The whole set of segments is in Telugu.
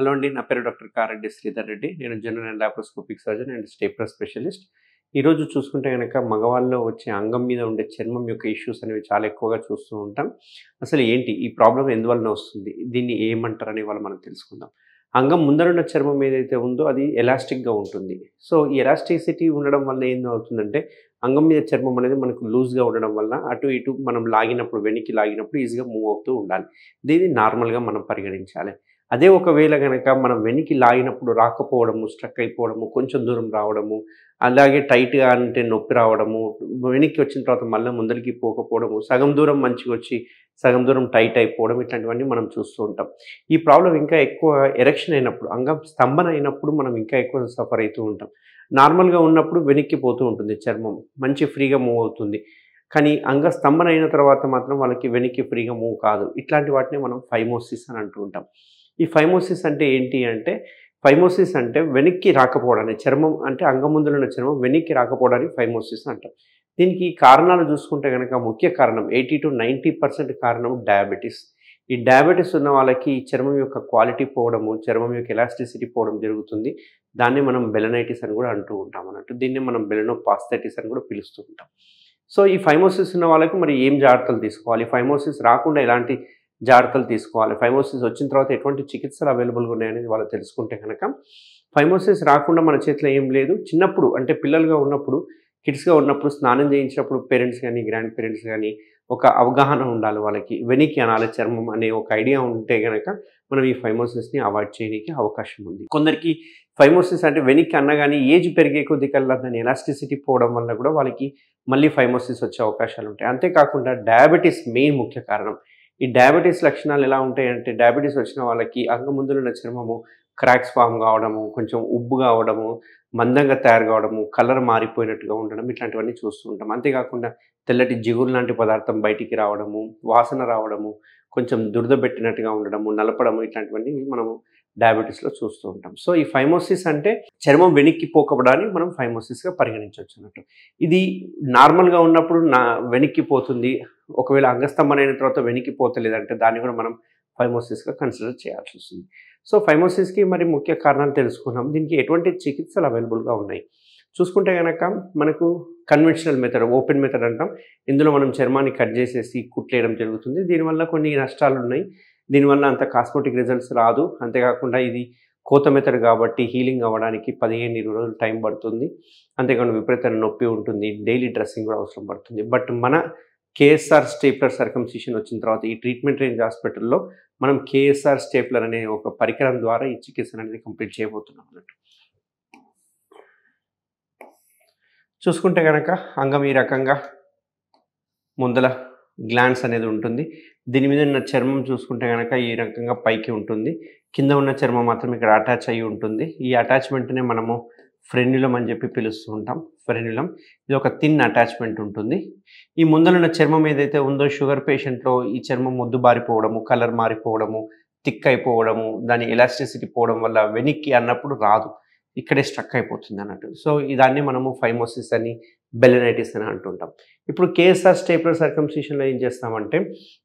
హలో అండి నా పేరు డాక్టర్ కారెడ్డి శ్రీధర్ రెడ్డి. నేను general and laparoscopic surgeon and stapler specialist ఈరోజు చూసుకుంటే కనుక మగవాళ్ళలో వచ్చే అంగం మీద ఉండే చర్మం యొక్క ఇష్యూస్ అనేవి చాలా ఎక్కువగా చూస్తూ ఉంటాం. అసలు ఏంటి? ఈ ప్రాబ్లం ఎందువలన వస్తుంది? దీన్ని ఏమంటారు అనే వాళ్ళు మనం తెలుసుకుందాం. అంగం ముందరున్న చర్మం ఏదైతే ఉందో అది ఎలాస్టిక్గా ఉంటుంది. సో ఈ ఎలాస్టిసిటీ ఉండడం వల్ల ఏం అవుతుందంటే అంగం మీద చర్మం అనేది మనకు లూజ్గా ఉండడం వల్ల అటు ఇటు మనం లాగినప్పుడు వెనక్కి లాగినప్పుడు ఈజీగా మూవ్ అవుతూ ఉండాలి. దీన్ని నార్మల్గా మనం పరిగణించాలి. అదే ఒకవేళ కనుక మనం వెనక్కి లాగినప్పుడు రాకపోవడము స్ట్రక్ అయిపోవడము కొంచెం దూరం రావడము అలాగే టైట్గా అంటే నొప్పి రావడము వెనక్కి వచ్చిన తర్వాత మళ్ళీ ముందరికి పోకపోవడము సగం దూరం మంచిగా వచ్చి సగం దూరం టైట్ అయిపోవడం ఇట్లాంటివన్నీ మనం చూస్తూ ఉంటాం. ఈ ప్రాబ్లం ఇంకా ఎక్కువ ఎరెక్షన్ అయినప్పుడు అంగం స్తంభన అయినప్పుడు మనం ఇంకా ఎక్కువ సఫర్ అవుతూ ఉంటాం. నార్మల్గా ఉన్నప్పుడు వెనక్కి పోతూ ఉంటుంది చర్మం మంచి ఫ్రీగా మూవ్ అవుతుంది. కానీ అంగ స్తంభన అయిన తర్వాత మాత్రం వాళ్ళకి వెనక్కి ఫ్రీగా మూవ్ కాదు. ఇట్లాంటి వాటిని మనం ఫైమోసిస్ అని అంటూ ఉంటాం. ఈ ఫైమోసిస్ అంటే ఏంటి అంటే ఫైమోసిస్ అంటే వెనక్కి రాకపోవడాన్ని చర్మం అంటే అంగముందులో ఉన్న చర్మం వెనక్కి రాకపోవడానికి ఫైమోసిస్ అంటాం. దీనికి కారణాలు చూసుకుంటే కనుక ముఖ్య కారణం ఎయిటీ టు నైంటీ పర్సెంట్ కారణం డయాబెటీస్. ఈ డయాబెటీస్ ఉన్న వాళ్ళకి చర్మం యొక్క క్వాలిటీ పోవడము చర్మం యొక్క ఎలాస్టిసిటీ పోవడం జరుగుతుంది. దాన్ని మనం బెలనైటిస్ అని కూడా అంటూ ఉంటాం అన్నట్టు. దీన్ని మనం బెలనో బెలనోపాస్థైటిస్ అని కూడా పిలుస్తూ ఉంటాం. సో ఈ ఫైమోసిస్ ఉన్న వాళ్ళకి మరి ఏం జాగ్రత్తలు తీసుకోవాలి? ఫైమోసిస్ రాకుండా ఎలాంటి జాగ్రత్తలు తీసుకోవాలి. ఫైమోసిస్ వచ్చిన తర్వాత ఎటువంటి చికిత్సలు అవైలబుల్గా ఉన్నాయనేది వాళ్ళు తెలుసుకుంటే కనుక ఫైమోసిస్ రాకుండా మన చేతిలో ఏం లేదు. చిన్నప్పుడు అంటే పిల్లలుగా ఉన్నప్పుడు కిడ్స్గా ఉన్నప్పుడు స్నానం చేయించినప్పుడు పేరెంట్స్ కానీ గ్రాండ్ పేరెంట్స్ కానీ ఒక అవగాహన ఉండాలి వాళ్ళకి. వెనికి అనాల చర్మం అనే ఒక ఐడియా ఉంటే కనుక మనం ఈ ఫైమోసిస్ని అవాయిడ్ చేయడానికి అవకాశం ఉంది. కొందరికి ఫైమోసిస్ అంటే వెనక్కి అన్న కానీ ఏజ్ పెరిగే కొద్ది కల్లా దాని ఎలాస్టిసిటీ పోవడం వల్ల కూడా వాళ్ళకి మళ్ళీ ఫైమోసిస్ వచ్చే అవకాశాలు ఉంటాయి. అంతేకాకుండా డయాబెటీస్ మెయిన్ ముఖ్య కారణం. ఈ డయాబెటీస్ లక్షణాలు ఎలా ఉంటాయంటే డయాబెటీస్ వచ్చిన వాళ్ళకి అంగముందులున్న చర్మము క్రాక్స్ ఫామ్ కావడము కొంచెం ఉబ్బు కావడము మందంగా తయారు కావడము కలర్ మారిపోయినట్టుగా ఉండడం ఇట్లాంటివన్నీ చూస్తూ ఉంటాం. అంతేకాకుండా తెల్లటి జిగురు లాంటి పదార్థం బయటికి రావడము వాసన రావడము కొంచెం దురద పెట్టినట్టుగా ఉండడము నలపడము ఇట్లాంటివన్నీ మనము డయాబెటీస్లో చూస్తూ ఉంటాం. సో ఈ ఫైమోసిస్ అంటే చర్మం వెనక్కి పోకపడాన్ని మనం ఫైమోసిస్గా పరిగణించవచ్చు అన్నట్టు. ఇది నార్మల్గా ఉన్నప్పుడు నా వెనక్కి పోతుంది ఒకవేళ అంగస్తంభన అయిన తర్వాత వెనక్కి పోతలేదంటే దాన్ని కూడా మనం ఫైమోసిస్గా కన్సిడర్ చేయాల్సి వస్తుంది. సో ఫైమోసిస్కి మరి ముఖ్య కారణాలు తెలుసుకున్నాం. దీనికి ఎటువంటి చికిత్సలు అవైలబుల్గా ఉన్నాయి? చూసుకుంటే కనుక మనకు కన్వెన్షనల్ మెథడ్ ఓపెన్ మెథడ్ అంటాం. ఇందులో మనం చర్మాన్ని కట్ చేసేసి కుట్లేయడం జరుగుతుంది. దీనివల్ల కొన్ని నష్టాలు ఉన్నాయి. దీనివల్ల అంత కాస్మెటిక్ రిజల్ట్స్ రాదు. అంతేకాకుండా ఇది కోత మెథడ్ కాబట్టి హీలింగ్ అవ్వడానికి పదిహేను ఇరవై రోజులు టైం పడుతుంది. అంతేకాకుండా విపరీతమైన నొప్పి ఉంటుంది. డైలీ డ్రెస్సింగ్ కూడా అవసరం పడుతుంది. బట్ మన కేఎస్ఆర్ స్టేప్లర్ సర్కంసిషన్ వచ్చిన తర్వాత ఈ ట్రీట్మెంట్ రేంజ్ హాస్పిటల్లో మనం కేఎస్ఆర్ స్టేప్లర్ అనే ఒక పరికరం ద్వారా ఈ చికిత్స అనేది కంప్లీట్ చేయబోతున్నాం అన్నట్టు. చూసుకుంటే కనుక అంగం ఈ రకంగా ముందల గ్లాన్స్ అనేది ఉంటుంది. దీని మీద ఉన్న చర్మం చూసుకుంటే కనుక ఈ రకంగా పైకి ఉంటుంది. కింద ఉన్న చర్మం మాత్రం ఇక్కడ అటాచ్ అయ్యి ఉంటుంది. ఈ అటాచ్మెంట్నే మనము ఫ్రెన్యులం అని చెప్పి పిలుస్తూ ఉంటాం ఫ్రెన్యులం ఇది ఒక థిన్ అటాచ్మెంట్ ఉంటుంది. ఈ ముందలున్న చర్మం ఏదైతే ఉందో షుగర్ పేషెంట్లో ఈ చర్మం ముద్దు బారిపోవడము కలర్ మారిపోవడము థిక్ అయిపోవడము దాని ఎలాస్టిసిటీ పోవడం వల్ల వెనక్కి అన్నప్పుడు రాదు. ఇక్కడే స్ట్రక్ అయిపోతుంది అన్నట్టు. సో దాన్ని మనము ఫైమోసిస్ అని బెల్లనైటిస్ అని అంటుంటాం. ఇప్పుడు కేఎస్ఆర్ స్టేప్లర్ సర్కంసిషన్లో ఏం చేస్తామంటే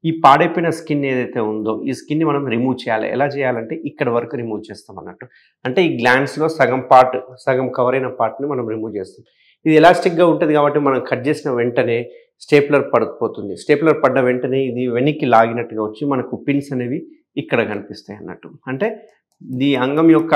ఈ పాడైపోయిన స్కిన్ ఏదైతే ఉందో ఈ స్కిన్ని మనం రిమూవ్ చేయాలి. ఎలా చేయాలంటే ఇక్కడ వరకు రిమూవ్ చేస్తాం అన్నట్టు. అంటే ఈ గ్లాండ్స్లో సగం పార్ట్ సగం కవర్ అయిన పార్ట్ని మనం రిమూవ్ చేస్తాం. ఇది ఎలాస్టిక్గా ఉంటుంది కాబట్టి మనం కట్ చేసిన వెంటనే స్టేప్లర్ పడిపోతుంది. స్టేప్లర్ పడ్డ వెంటనే ఇది వెనక్కి లాగినట్టుగా వచ్చి మనకు పిన్స్ అనేవి ఇక్కడ కనిపిస్తాయి అన్నట్టు. అంటే ఈ అంగం యొక్క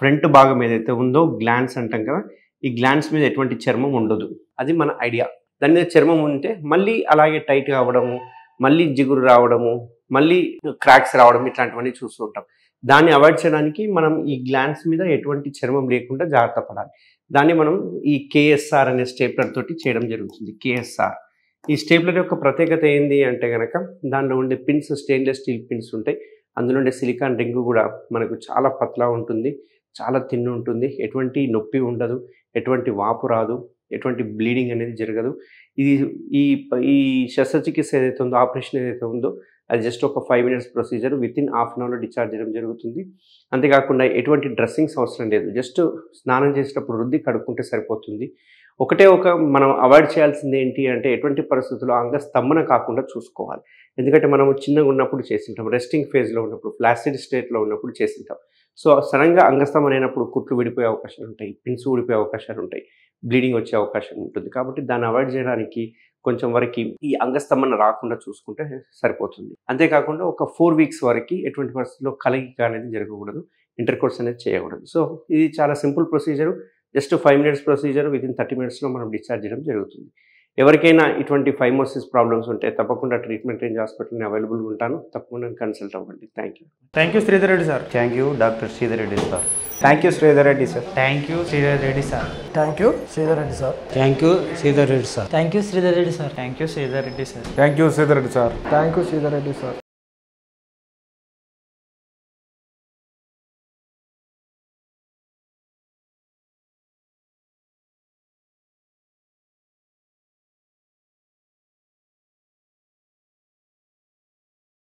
ఫ్రంట్ భాగం ఏదైతే ఉందో గ్లాండ్స్ అంటాం కదా ఈ గ్లాండ్స్ మీద ఎటువంటి చర్మం ఉండదు. అది మన ఐడియా దాని మీద చర్మం ఉంటే మళ్ళీ అలాగే టైట్గా కావడము మళ్ళీ జిగురు రావడము మళ్ళీ క్రాక్స్ రావడం ఇట్లాంటివన్నీ చూస్తూ ఉంటాం. దాన్ని అవాయిడ్ చేయడానికి మనం ఈ గ్లాండ్స్ మీద ఎటువంటి చర్మం లేకుండా జాగ్రత్త పడాలి. దాన్ని మనం ఈ కేఎస్ఆర్ అనే స్టేప్లర్ తోటి చేయడం జరుగుతుంది. కేఎస్ఆర్ ఈ స్టేప్లర్ యొక్క ప్రత్యేకత ఏంది అంటే కనుక దానిలో ఉండే పిన్స్ స్టెయిన్లెస్ స్టీల్ పిన్స్ ఉంటాయి. అందులో ఉండే సిలికాన్ రింగ్ కూడా మనకు చాలా పతలా ఉంటుంది చాలా తిన్ను ఉంటుంది. ఎటువంటి నొప్పి ఉండదు. ఎటువంటి వాపు రాదు ఎటువంటి బ్లీడింగ్ అనేది జరగదు. ఇది ఈ ఈ శస్త్రచికిత్స ఏదైతే ఉందో ఆపరేషన్ ఏదైతే ఉందో అది జస్ట్ ఒక five minutes procedure within half an అవర్లో డిశ్చార్జ్ చేయడం జరుగుతుంది. అంతేకాకుండా ఎటువంటి డ్రెస్సింగ్స్ అవసరం లేదు. జస్ట్ స్నానం చేసేటప్పుడు రుద్ది కడుక్కుంటే సరిపోతుంది. ఒకటే ఒక మనం అవాయిడ్ చేయాల్సింది ఏంటి అంటే ఎటువంటి పరిస్థితుల్లో అంగస్తంభన కాకుండా చూసుకోవాలి. ఎందుకంటే మనం చిన్నగా ఉన్నప్పుడు చేసింటాం రెస్టింగ్ ఫేజ్లో ఉన్నప్పుడు ఫ్లాసిడ్ స్టేట్లో ఉన్నప్పుడు చేసింటాం. సో సడన్గా అంగస్తంభన అయినప్పుడు కుట్లు విడిపోయే అవకాశాలు ఉంటాయి పిన్స్ ఊడిపోయే అవకాశాలు ఉంటాయి బ్లీడింగ్ వచ్చే అవకాశం ఉంటుంది. కాబట్టి దాన్ని అవాయిడ్ చేయడానికి కొంచెం వరకు ఈ అంగస్తంభన రాకుండా చూసుకుంటే సరిపోతుంది. అంతేకాకుండా ఒక ఫోర్ వీక్స్ వరకు ఎటువంటి పరిస్థితుల్లో కలయిక అనేది జరగకూడదు ఇంటర్ కోర్స్ అనేది చేయకూడదు. సో ఇది చాలా simple procedure just five minutes procedure within thirty మినిట్స్లో మనం డిశ్చార్జ్ చేయడం జరుగుతుంది ఎవరికైనా ఇటువంటి ఫైమోసిస్ ప్రాబ్లమ్స్ ఉంటే తప్పకుండా ట్రీట్మెంట్ రేంజ్ హాస్పిటల్ని అవైలబుల్గా ఉంటాను తప్పకుండా కన్సల్ట్ అవ్వండి thank you thank you Sridhar Reddy sir thank you doctor Sridhar Reddy sir thank you Sridhar Reddy sir thank you Sridhar Reddy sir thank you Sridhar Reddy sir thank you Sridhar Reddy sir thank you Sridhar Reddy sir thank you Sridhar Reddy sir thank you Sridhar Reddy sir thank you Sridhar Reddy sir